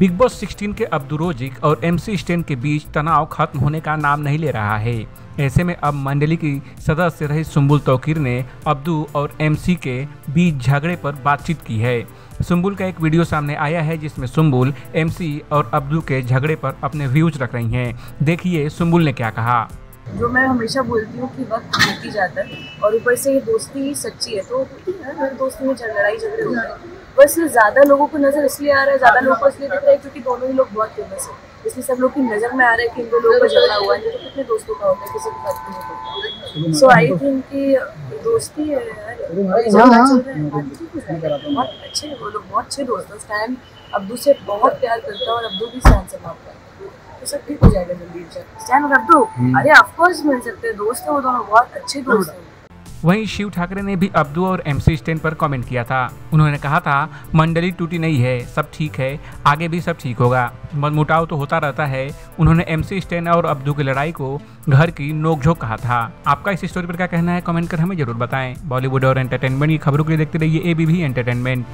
Big boss 16 के अब्दुरोजिक और MC stand के बीच तनाव खत्म होने का नाम नहीं ले रहा है। ऐसे में अब मंडली की सदस्य रही सुम्बुल तोकीर ने अब्दू और एमसी के बीच झगड़े पर बातचीत की है। सुम्बुल का एक वीडियो सामने आया है जिसमें सुम्बुल एमसी और अब्दू के झगड़े पर अपने व्यूज़ रख रही हैं। देखिए सुम्बुल ने क्या कहा। जो मैं हमेशा बोलती हूँ कि वक्त बीती जाता है और ऊपर से ये दोस्ती सच्ची है तो हर दोस्ती में लड़ाई झगड़े होते हैं। बस ज़्यादा लोगों को नज़र इसलिए आ रहा है ज़्यादा लोगों को इसलिए दिख रहा है क्योंकि दोनों ही लोग बहुत फ़ेमस है। इसलिए सब लोग की नज़र में आ रहा है कि इन दो लोगों का झगड़ा हुआ है तो कितने दोस्तों का होता है किसी के साथ नहीं होता सो आई थिंक कि दोस्ती है यार है बात हो। बहुत अच्छे वो लोग बहुत अच्छे दोस्त हैं। स्टैन अब्दू से बहुत प्यार करता है और अब्दू भी स्टैन से प्यार करता है। तो सब ठीक हो जाएगा जल्दी स्टैन और अब्दू अरे ऑफकोर्स मिल सकते हैं। दोस्त हैं वो दोनों बहुत अच्छे दोस्त हैं। वहीं शिव ठाकरे ने भी अब्दू और एमसी स्टैन पर कमेंट किया था। उन्होंने कहा था मंडली टूटी नहीं है सब ठीक है आगे भी सब ठीक होगा। मनमुटाव तो होता रहता है। उन्होंने एमसी स्टैन और अब्दू की लड़ाई को घर की नोकझोंक कहा था। आपका इस स्टोरी पर क्या कहना है? कमेंट कर हमें ज़रूर बताएँ। बॉलीवुड और एंटरटेनमेंट की खबरों के लिए देखते रहिए एबीवी एंटरटेनमेंट